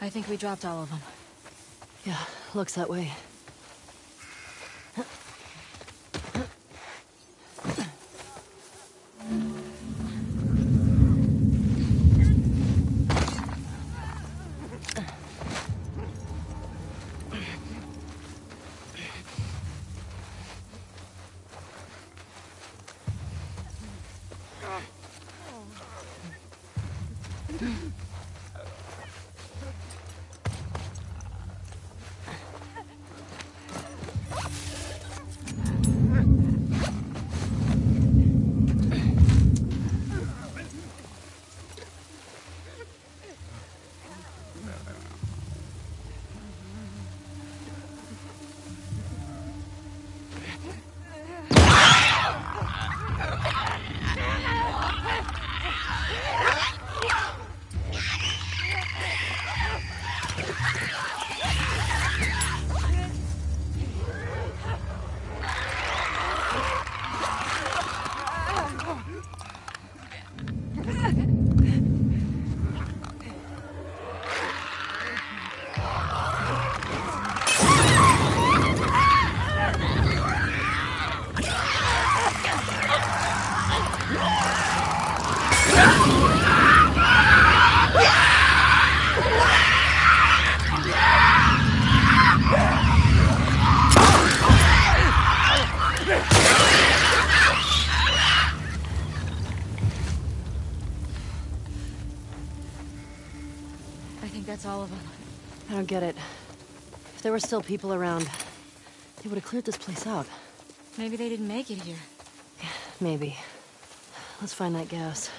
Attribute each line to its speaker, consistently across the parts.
Speaker 1: I think we dropped all of them.
Speaker 2: Yeah, looks that way. Get it. If there were still people around, they would have cleared this place out.
Speaker 1: Maybe they didn't make it here.
Speaker 2: Maybe. Let's find that gas.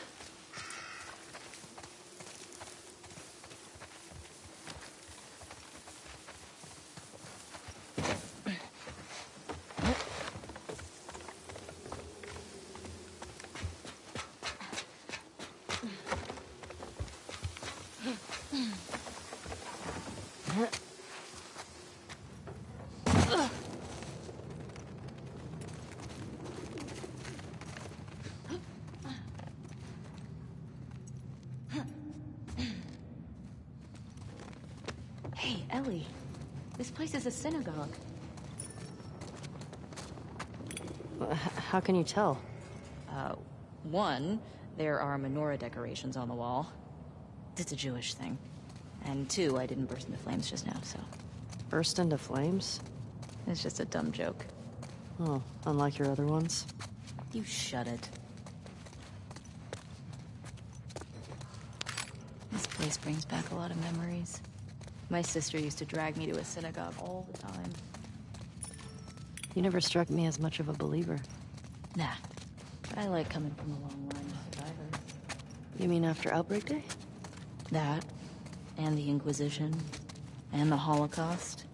Speaker 1: Hey, Ellie. This place is a synagogue.
Speaker 2: How can you tell?
Speaker 1: Uh, one, there are menorah decorations on the wall. It's a Jewish thing. And two, I didn't burst into flames just now, so
Speaker 2: Burst into flames?
Speaker 1: it's just a dumb joke.
Speaker 2: Oh, unlike your other ones.
Speaker 1: You shut it. This place brings back a lot of memories. My sister used to drag me to a synagogue all the time.
Speaker 2: You never struck me as much of a believer.
Speaker 1: Nah, but I like coming from a long line of survivors.
Speaker 2: You mean after Outbreak Day?
Speaker 1: That, and the Inquisition, and the Holocaust.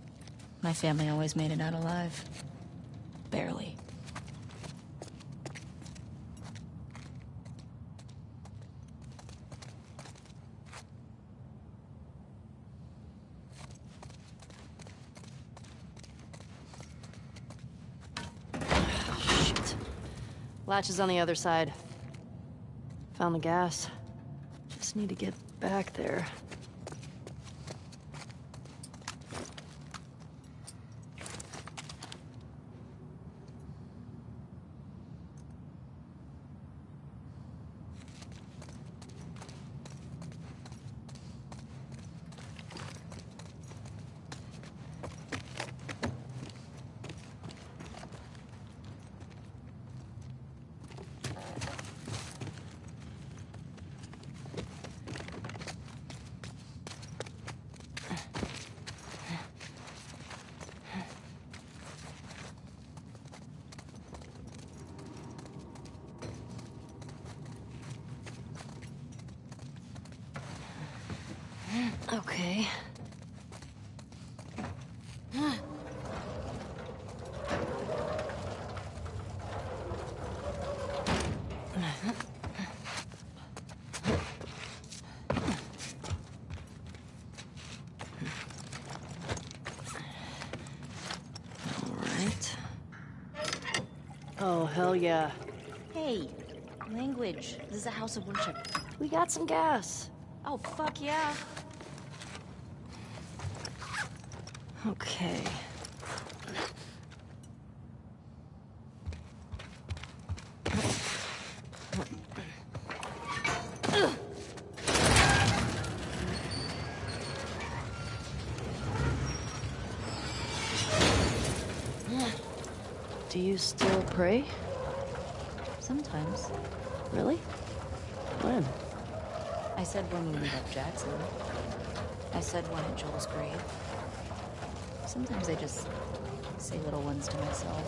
Speaker 1: My family always made it out alive. Barely.
Speaker 2: Shit. Latch is on the other side. Found the gas. Just need to get back there. Okay. Oh, hell yeah.
Speaker 1: Hey, language. This is a house of worship.
Speaker 2: We got some gas.
Speaker 1: Oh, fuck yeah.
Speaker 2: Okay. Do you still pray?
Speaker 1: Sometimes.
Speaker 2: Really? When?
Speaker 1: I said when we meet up Jackson. I said one at Joel's grave. Sometimes I just say little ones to myself.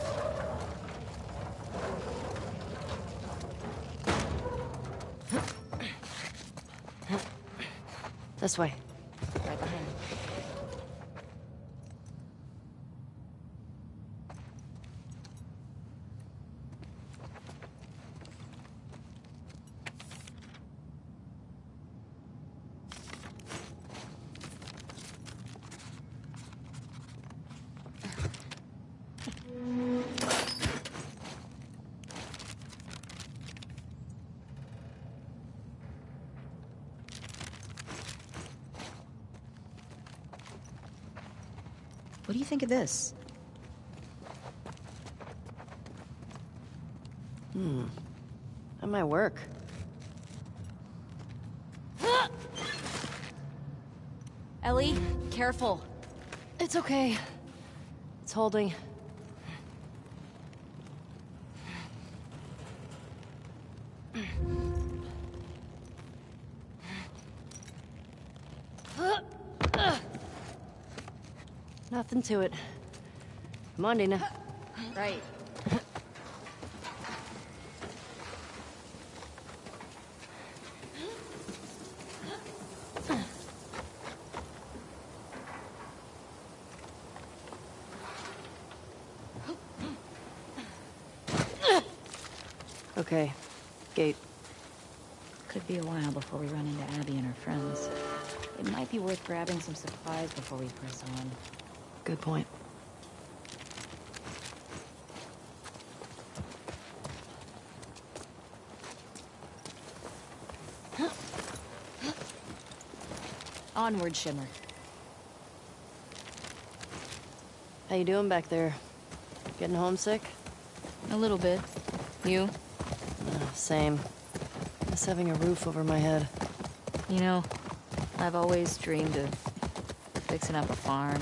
Speaker 2: This way.
Speaker 1: Right behind me. What do you think of this? Hmm.
Speaker 2: That might work.
Speaker 1: Ellie, careful.
Speaker 2: It's okay. It's holding. Nothing to it. Come on, Dina.
Speaker 1: Right.
Speaker 2: Okay. Gate.
Speaker 1: Could be a while before we run into Abby and her friends. It might be worth grabbing some supplies before we press on.
Speaker 2: Good point.
Speaker 1: Onward, Shimmer.
Speaker 2: How you doing back there? Getting homesick?
Speaker 1: A little bit. You?
Speaker 2: Uh, same. Just having a roof over my head.
Speaker 1: You know, I've always dreamed of fixing up a farm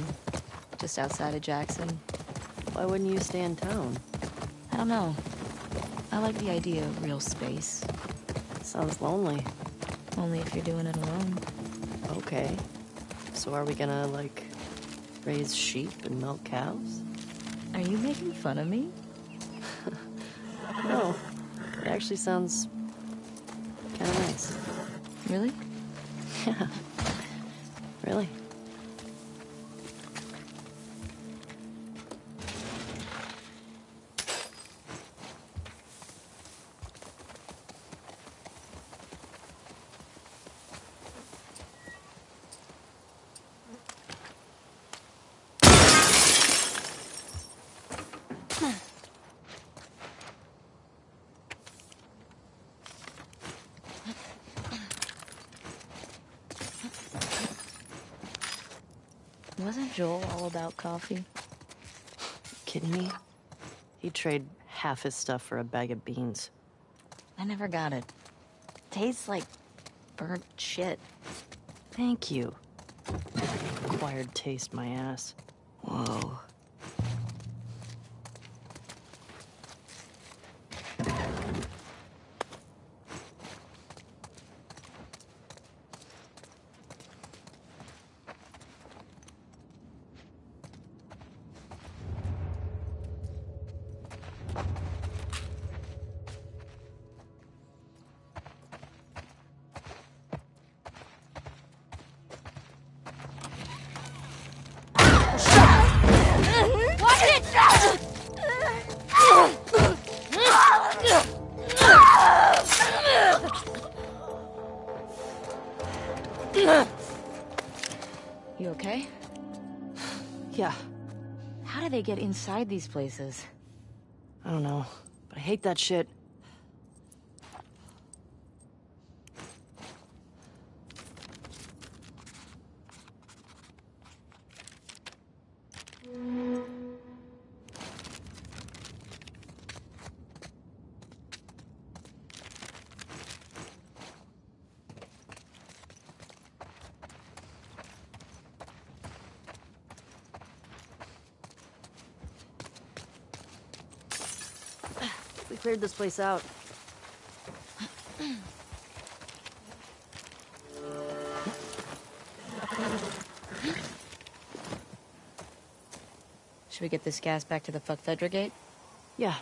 Speaker 1: just outside of Jackson.
Speaker 2: Why wouldn't you stay in town?
Speaker 1: I don't know. I like the idea of real space.
Speaker 2: Sounds lonely.
Speaker 1: Only if you're doing it alone.
Speaker 2: Okay. So are we gonna, like, raise sheep and milk cows?
Speaker 1: Are you making fun of me?
Speaker 2: No. It actually sounds kind of nice.
Speaker 1: Really?
Speaker 2: Yeah.
Speaker 1: Wasn't Joel all about coffee?
Speaker 2: Kidding me? He'd trade half his stuff for a bag of beans.
Speaker 1: I never got it. Tastes like burnt shit.
Speaker 2: Thank you. Acquired taste, my ass. Whoa.
Speaker 1: Inside these places?
Speaker 2: I don't know, But I hate that shit. Cleared this place out.
Speaker 1: Should we get this gas back to the fuck Fedra gate?
Speaker 2: Yeah.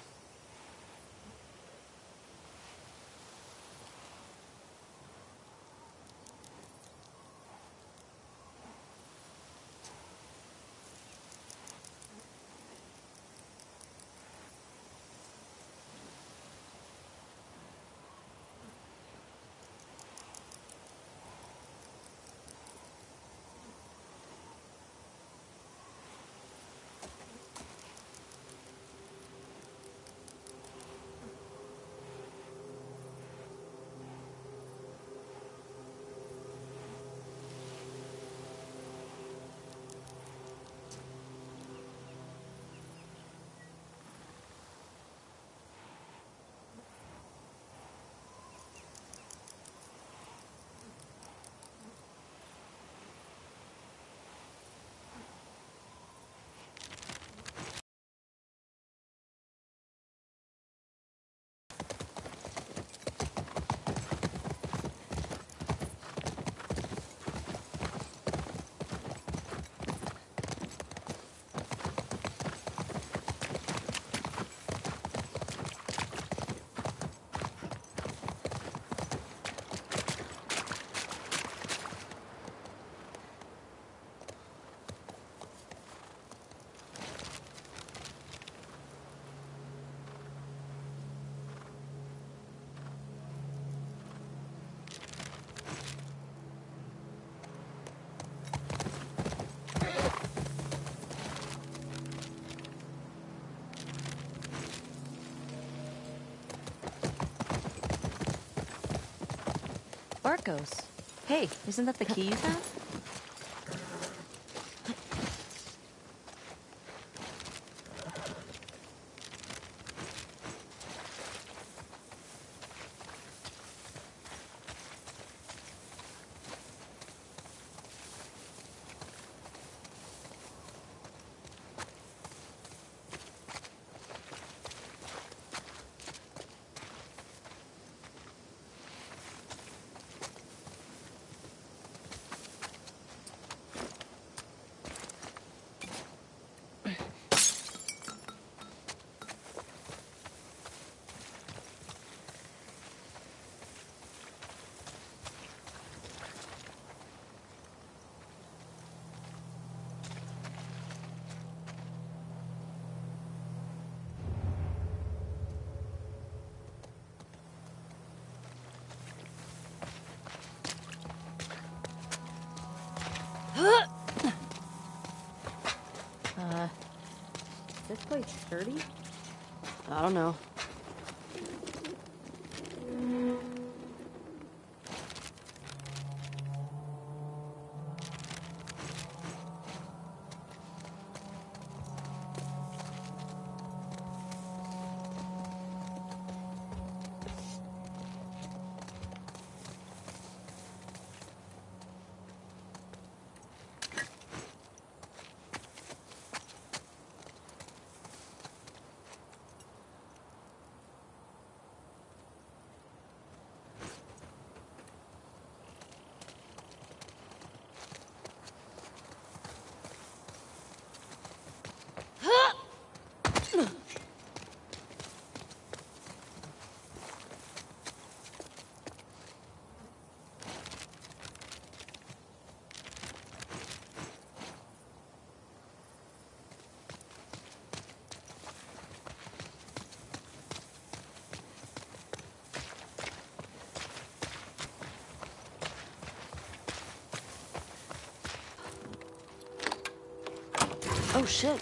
Speaker 1: Barcos. Hey, isn't that the key you found? 30?
Speaker 2: I don't know. Oh shit.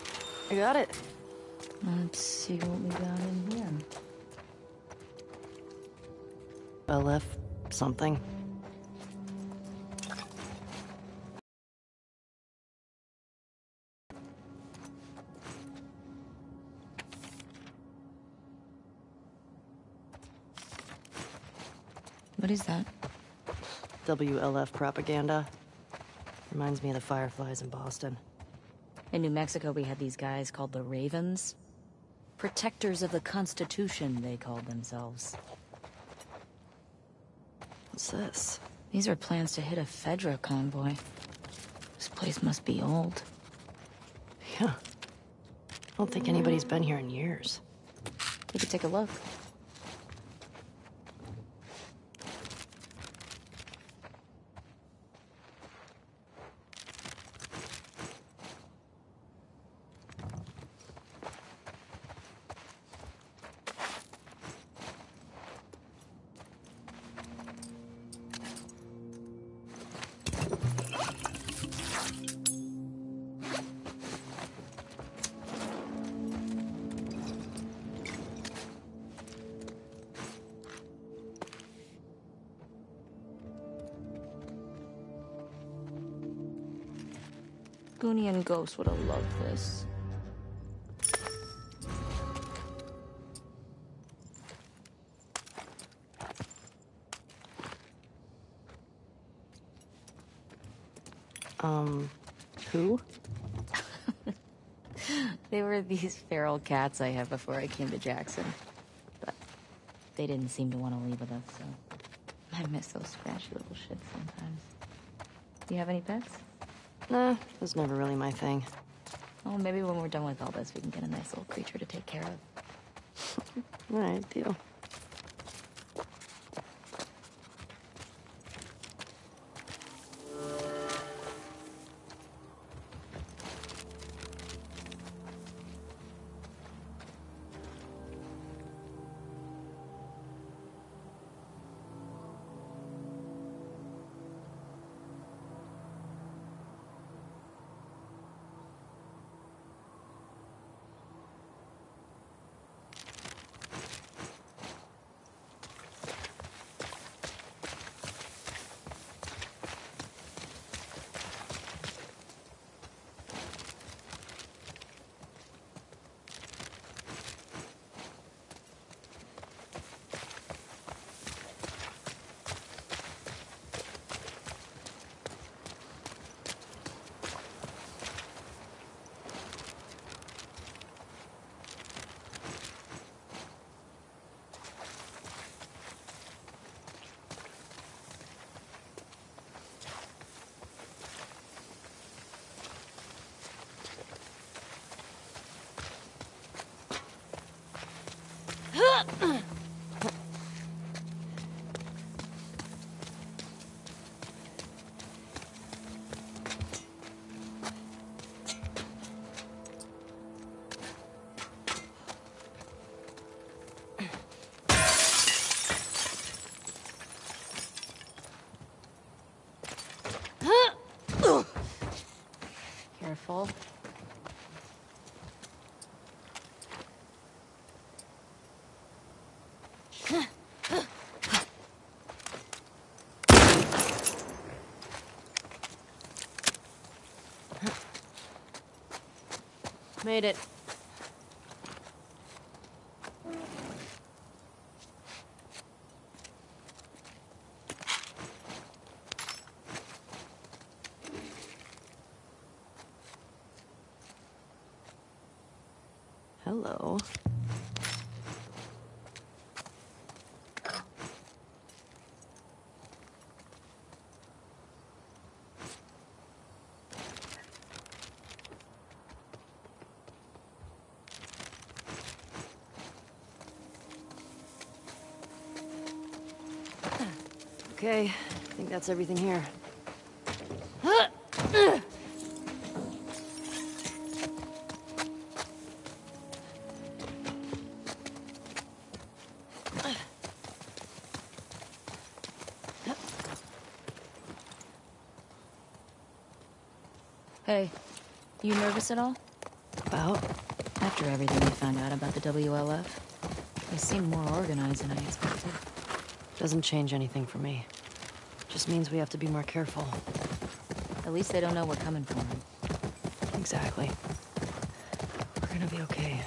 Speaker 2: I got it.
Speaker 1: Let's see what we got in here.
Speaker 2: WLF something.
Speaker 1: What is that?
Speaker 2: WLF propaganda. Reminds me of the Fireflies in Boston.
Speaker 1: In New Mexico, we had these guys called the Ravens. Protectors of the Constitution, they called themselves.
Speaker 2: What's this?
Speaker 1: These are plans to hit a Fedra convoy. This place must be old.
Speaker 2: Yeah. I don't think anybody's been here in years.
Speaker 1: We could take a look. Goonie and Ghost would have loved this.
Speaker 2: Um, who?
Speaker 1: They were these feral cats I had before I came to Jackson. But they didn't seem to want to leave with us, so I miss those scratchy little shits sometimes. Do you have any pets?
Speaker 2: Nah, was never really my thing.
Speaker 1: Oh, maybe when we're done with all this, we can get a nice little creature to take care of.
Speaker 2: Alright, deal. Made it. Hello. Okay, I think that's everything here.
Speaker 1: Hey, you nervous at all?
Speaker 2: About?
Speaker 1: After everything we found out about the WLF, they seem more organized than I expected.
Speaker 2: Doesn't change anything for me. Just means we have to be more careful.
Speaker 1: At least they don't know we're coming for them.
Speaker 2: Exactly. We're gonna be okay.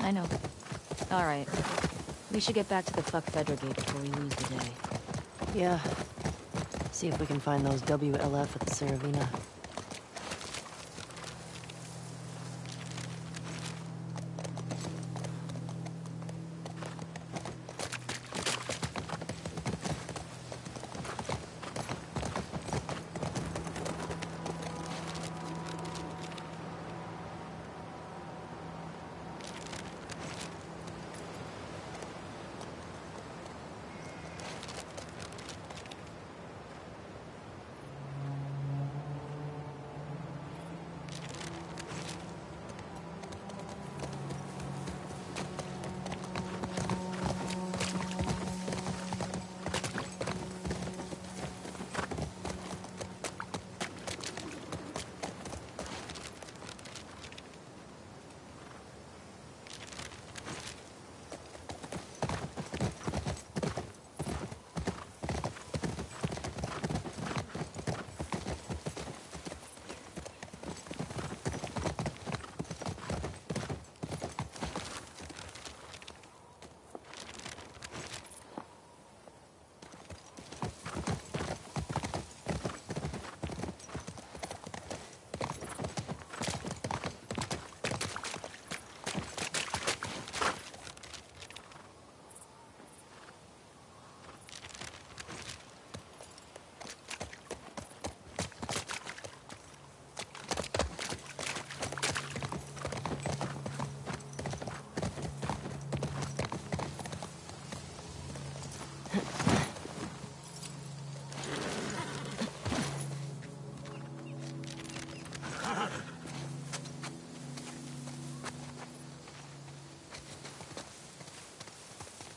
Speaker 1: I know. All right. We should get back to the fuck Fedra gate before we lose the day.
Speaker 2: Yeah. See if we can find those WLF at the Saravina.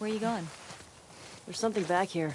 Speaker 1: Where are you going?
Speaker 2: There's something back here.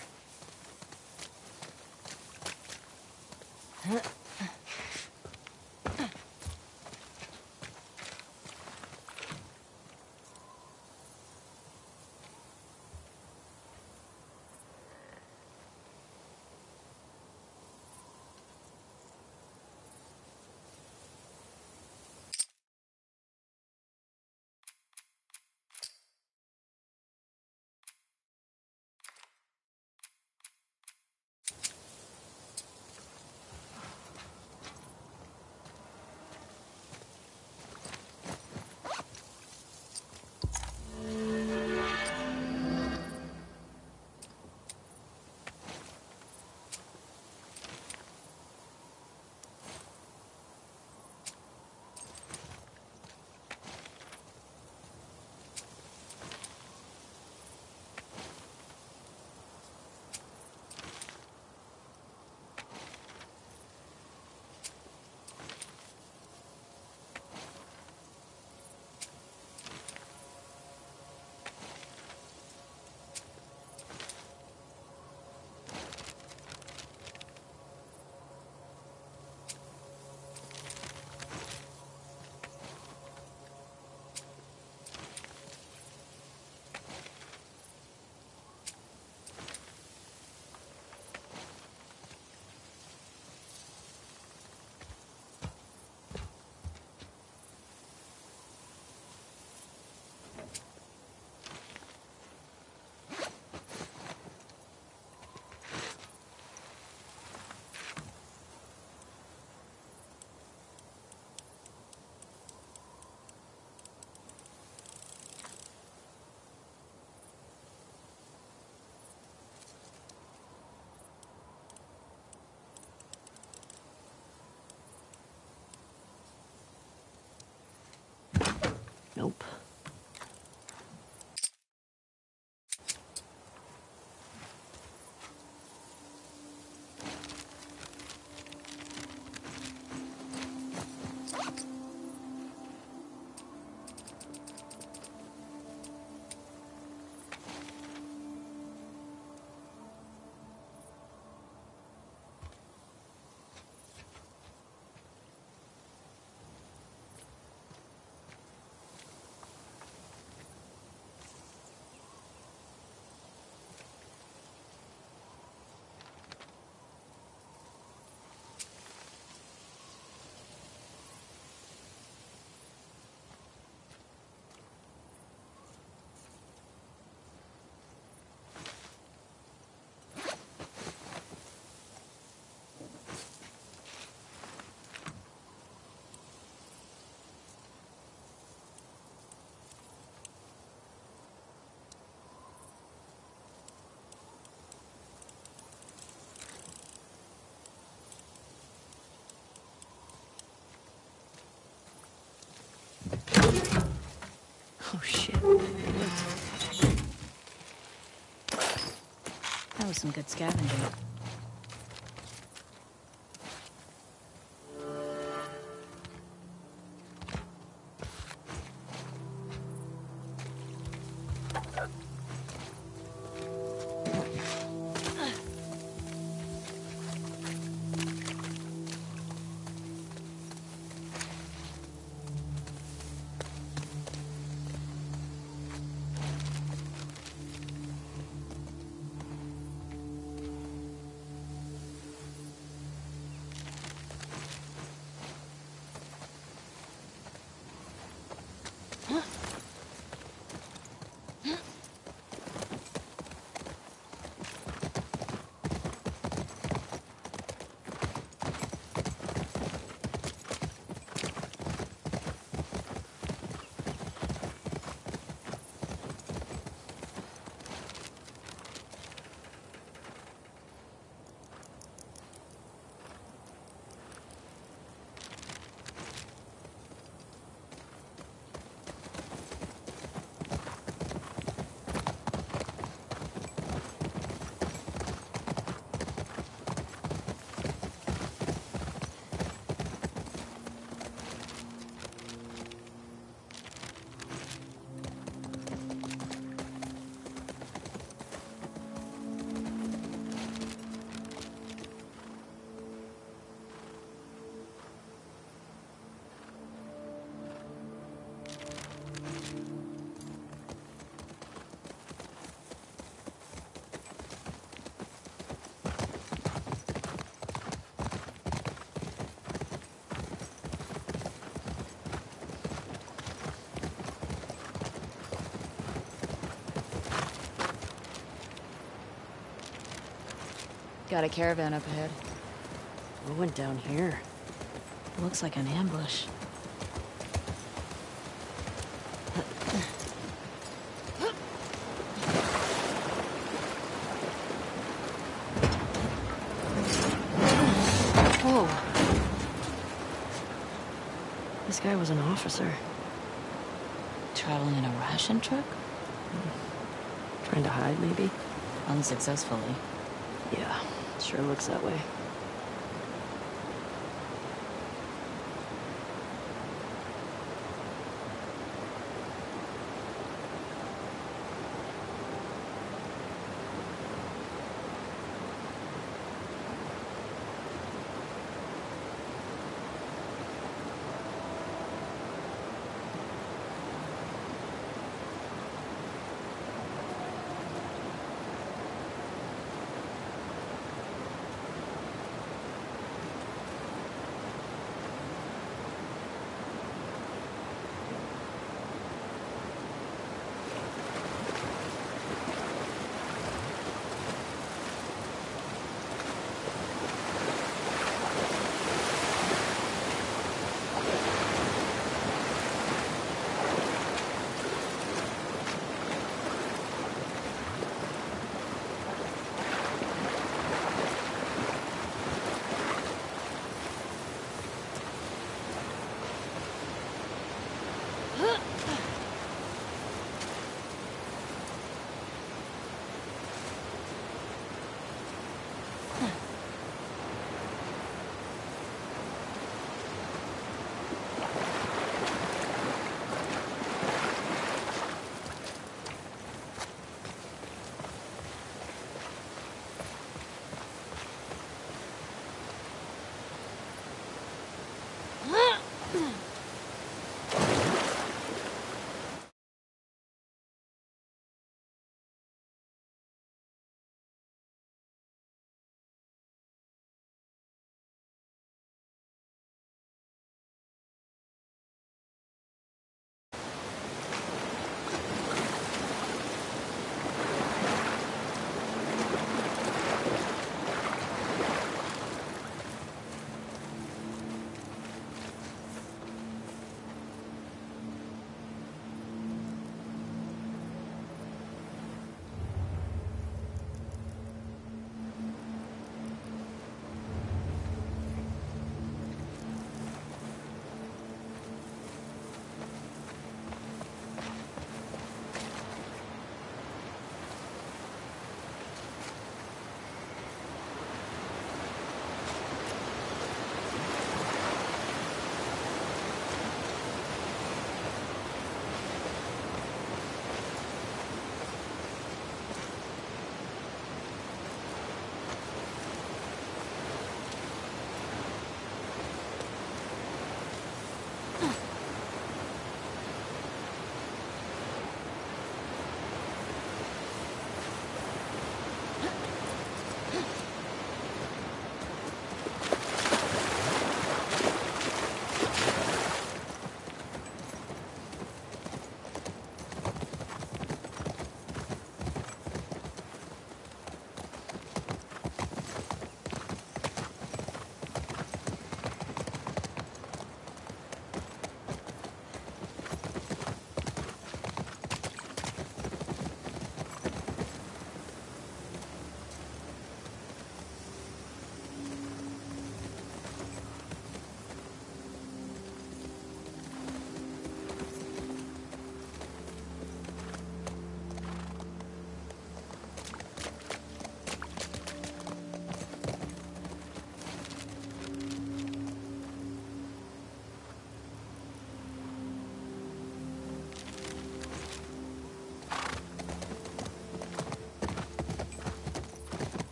Speaker 2: Nope.
Speaker 1: Some good scavenging. Got a caravan up ahead.
Speaker 2: What went down here?
Speaker 1: Looks like an ambush.
Speaker 2: Whoa. This guy was an officer.
Speaker 1: Traveling in a ration truck? Hmm.
Speaker 2: Trying to hide, maybe?
Speaker 1: Unsuccessfully.
Speaker 2: Yeah, sure looks that way.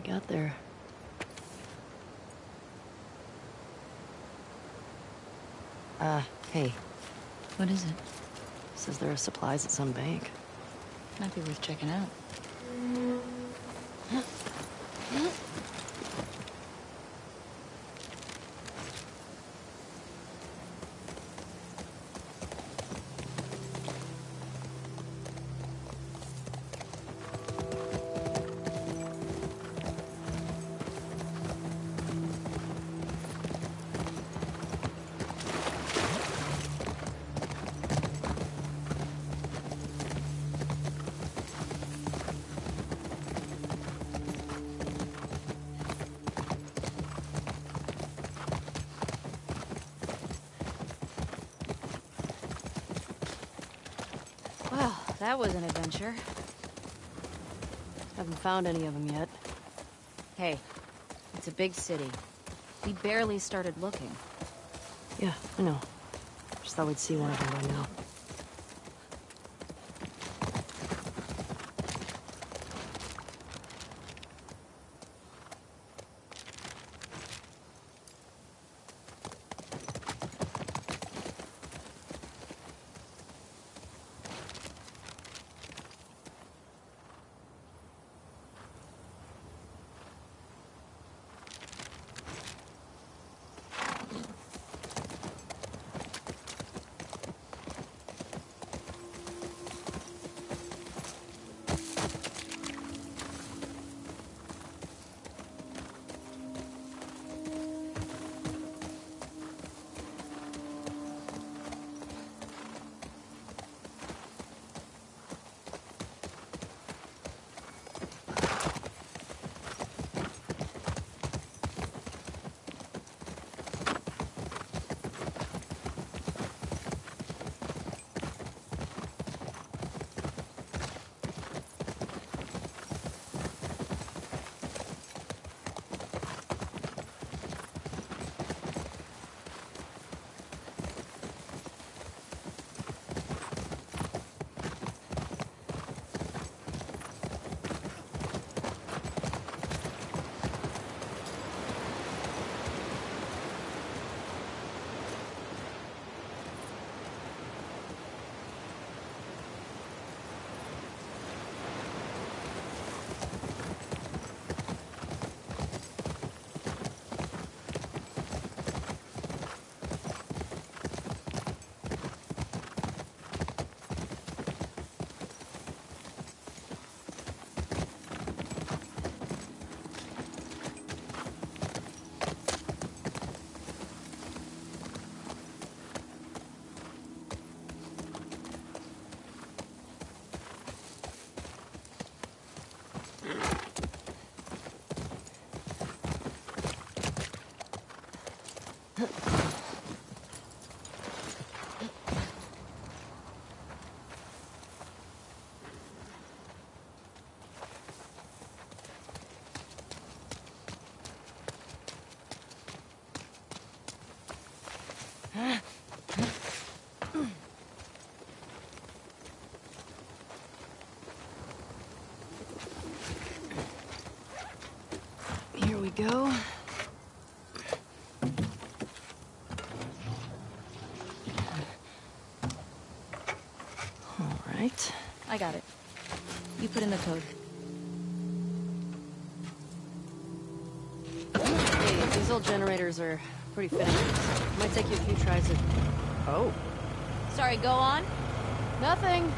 Speaker 2: Got there? Uh, hey.
Speaker 1: What is it?
Speaker 2: Says there are supplies at some bank.
Speaker 1: Might be worth checking out. That was an adventure.
Speaker 2: Haven't found any of them yet.
Speaker 1: Hey, it's a big city. We barely started looking.
Speaker 2: Yeah, I know. Just thought we'd see one of them by now. Right.
Speaker 1: I got it. You put in the code.
Speaker 2: Hey, these old generators are pretty finicky. Might take you a few tries to... Oh.
Speaker 1: Sorry, go on.
Speaker 2: Nothing.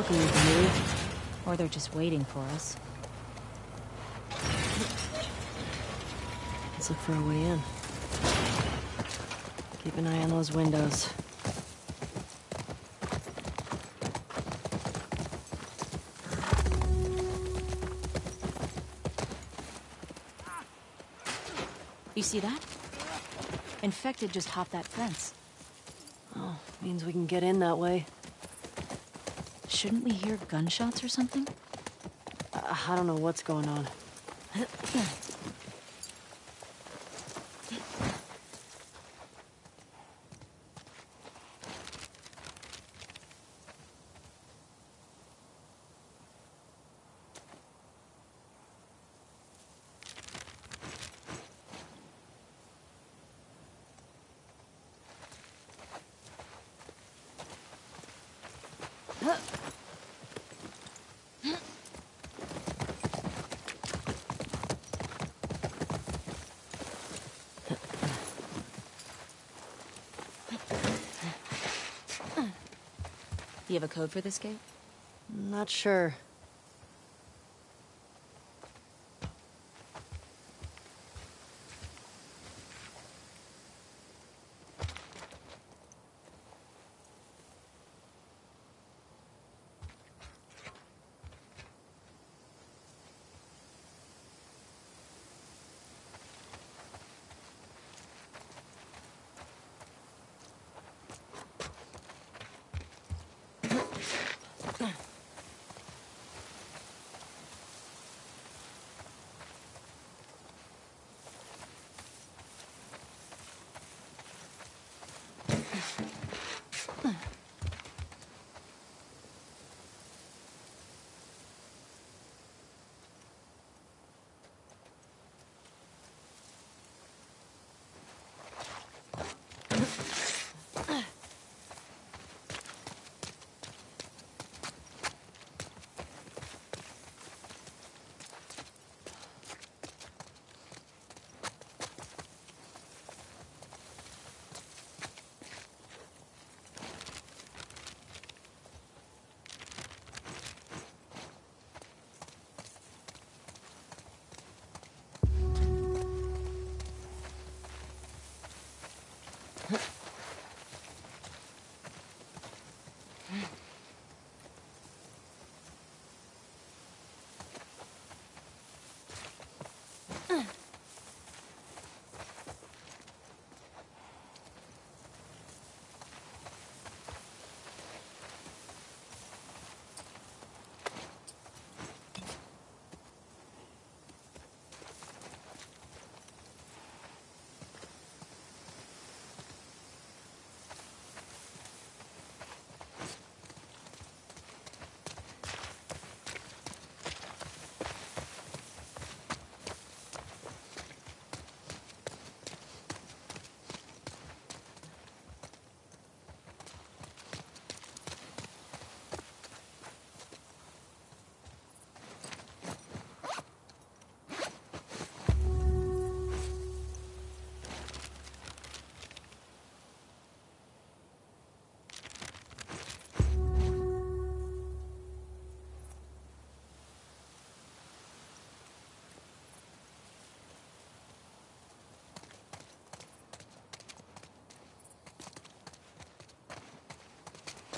Speaker 2: welcoming to me.
Speaker 1: Or they're just waiting for us.
Speaker 2: Let's look for a way in. Keep an eye on those windows.
Speaker 1: You see that? Infected just hopped that fence.
Speaker 2: Oh, means we can get in that way.
Speaker 1: Shouldn't we hear gunshots or something?
Speaker 2: Uh, I don't know what's going on.
Speaker 1: Do you have a code for this gate?
Speaker 2: Not sure.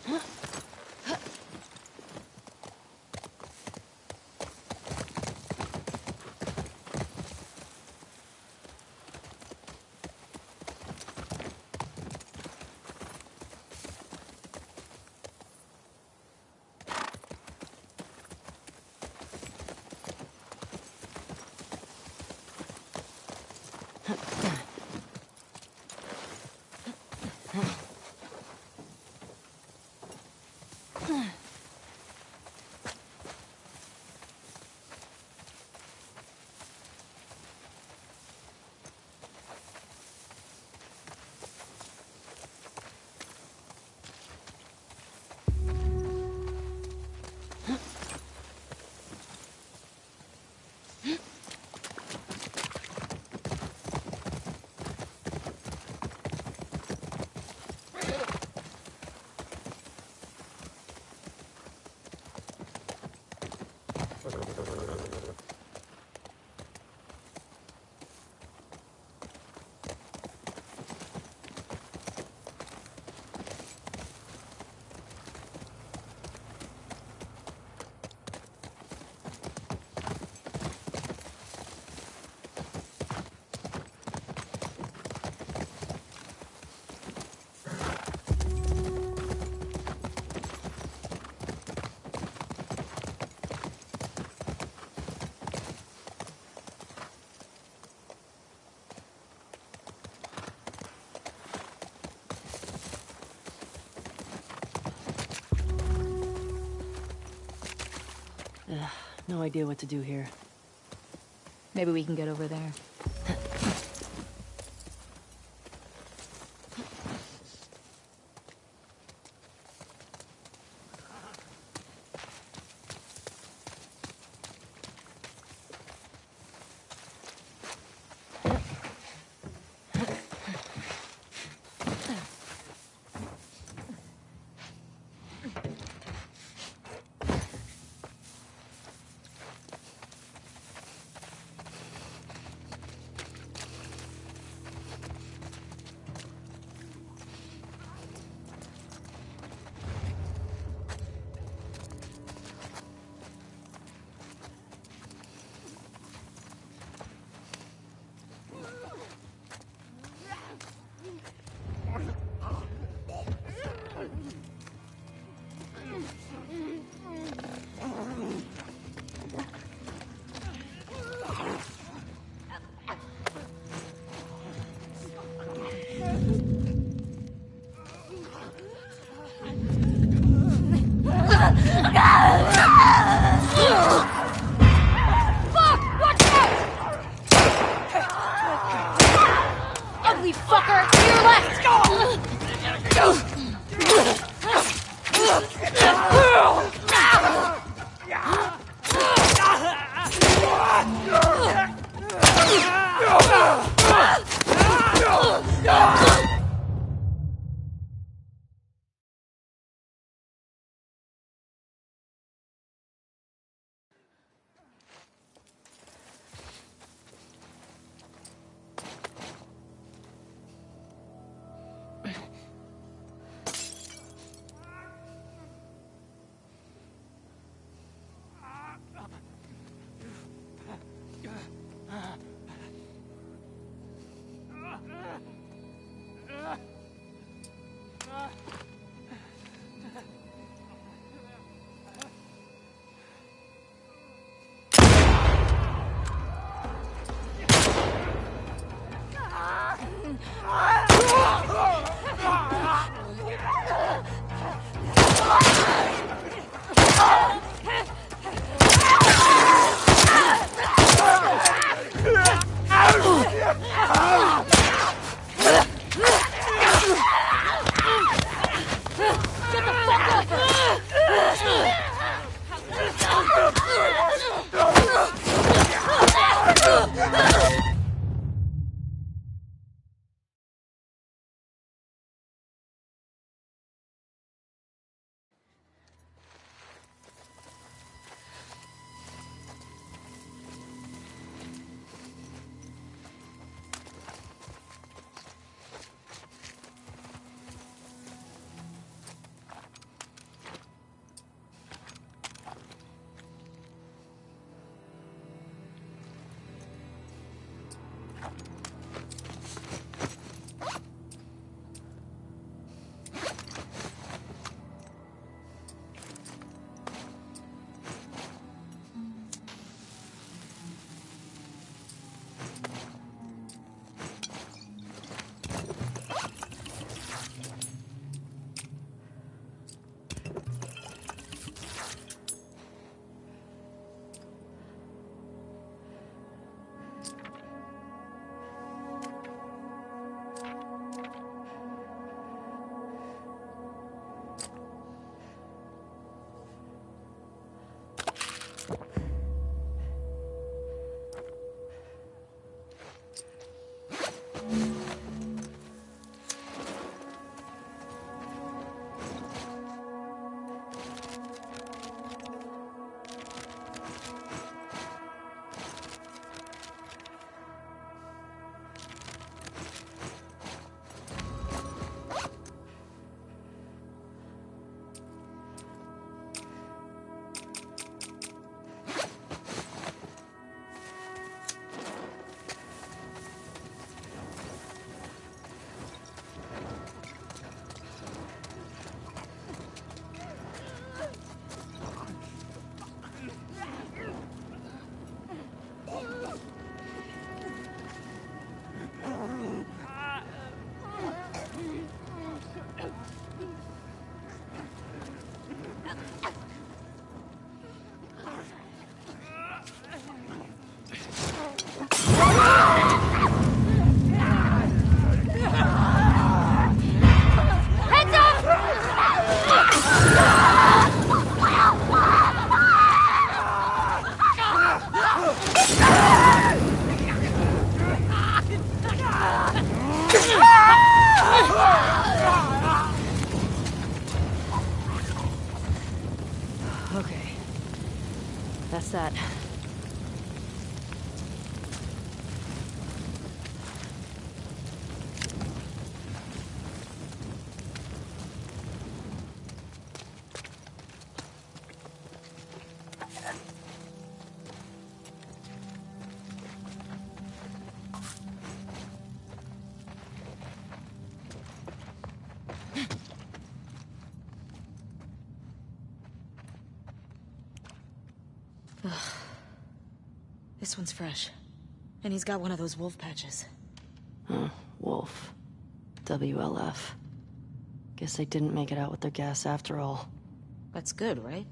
Speaker 2: Huh? No idea what to do here.
Speaker 1: Maybe we can get over there.
Speaker 3: That's that.
Speaker 1: This one's fresh. And he's got one of those wolf patches.
Speaker 2: Huh, Wolf. WLF. Guess they didn't make it out with their gas after all.
Speaker 1: That's good, right?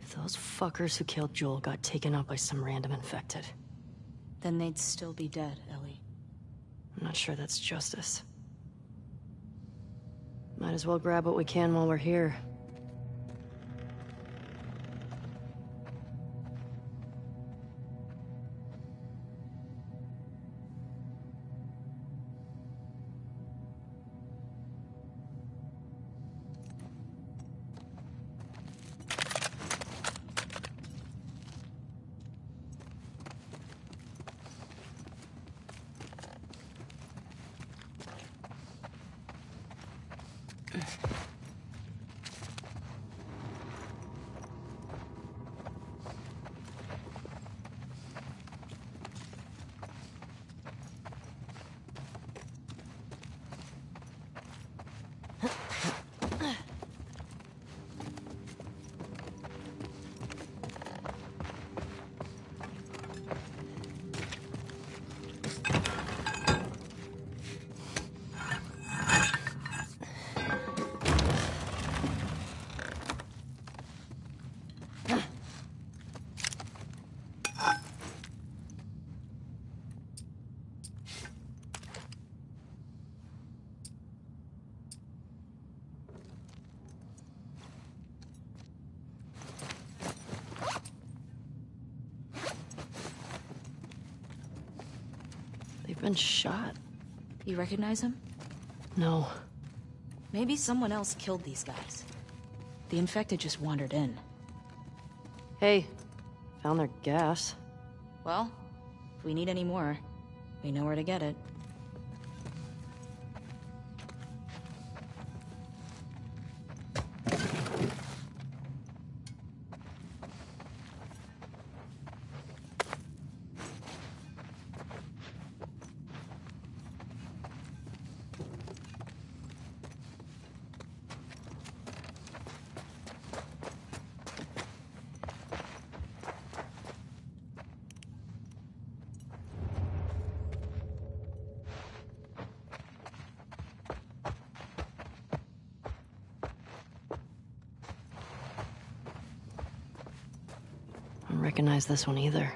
Speaker 2: If those fuckers who killed Joel got taken out by some random infected,
Speaker 1: Then they'd still be dead, Ellie.
Speaker 2: I'm not sure that's justice. Might as well grab what we can while we're here. Been shot.
Speaker 1: You recognize him?
Speaker 2: No.
Speaker 1: Maybe someone else killed these guys. The infected just wandered in.
Speaker 2: Hey, found their gas.
Speaker 1: Well, if we need any more, we know where to get it.
Speaker 2: Recognize this one either.